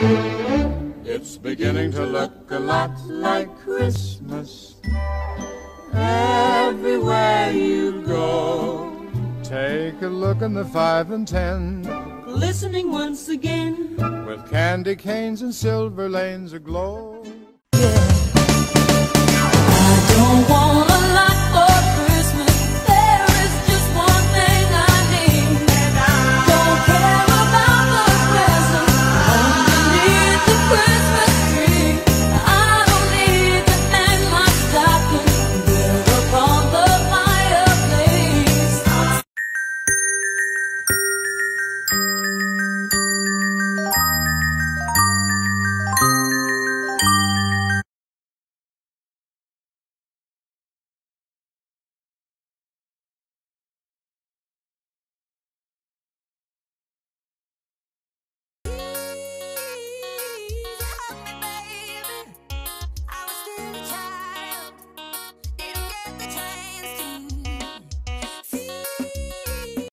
It's beginning to look a lot like Christmas everywhere you go. Take a look in the five and ten, Listening once again. with candy canes and silver lanes aglow.